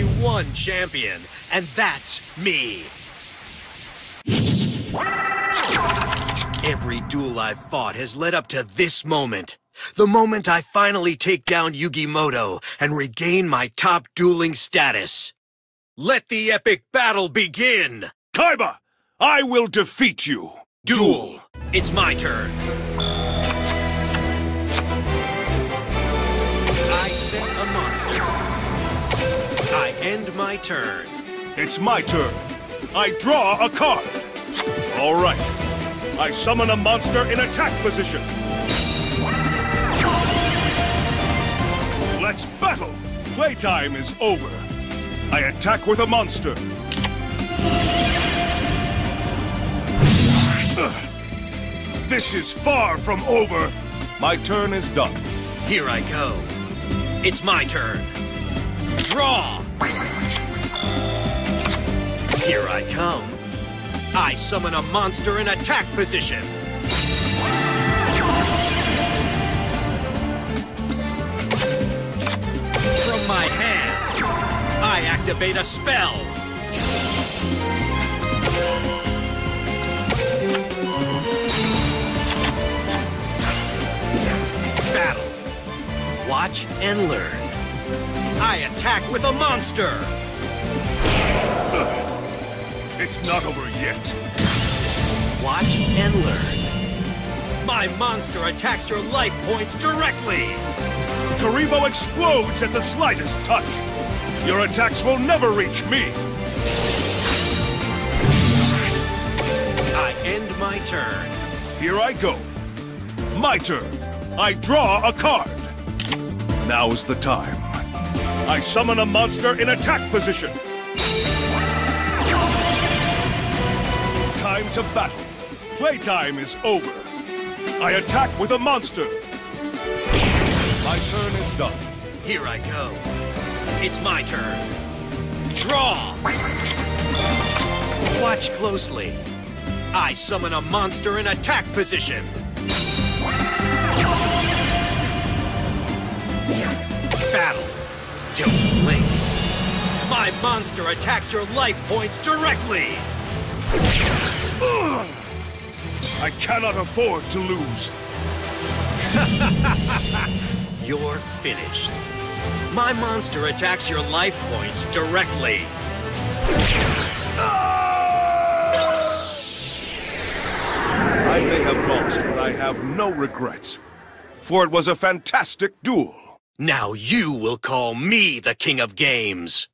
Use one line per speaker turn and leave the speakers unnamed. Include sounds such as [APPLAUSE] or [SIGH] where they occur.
hidden champion, and that's me. Every duel I've fought has led up to this moment. The moment I finally take down Yugi Muto and regain my top dueling status. Let the epic battle begin!
Kaiba, I will defeat you.
Duel! It's my turn. I set a monster. End my turn.
It's my turn. I draw a card. All right. I summon a monster in attack position. Let's battle. Playtime is over. I attack with a monster. Ugh. This is far from over. My turn is done.
Here I go. It's my turn. Draw! Here I come. I summon a monster in attack position. From my hand, I activate a spell. Battle. Watch and learn. I attack with a monster. [SIGHS]
It's not over yet.
Watch and learn. My monster attacks your life points directly.
Kuriboh explodes at the slightest touch. Your attacks will never reach me.
I end my turn.
Here I go. My turn. I draw a card. Now's the time. I summon a monster in attack position. Time to battle. Playtime is over. I attack with a monster. My turn is done.
Here I go. It's my turn. Draw! Watch closely. I summon a monster in attack position. Monster attacks your life points directly.
Ugh. I cannot afford to lose. [LAUGHS]
You're finished. My monster attacks your life points directly.
I may have lost, but I have no regrets. For it was a fantastic duel.
Now you will call me the King of Games.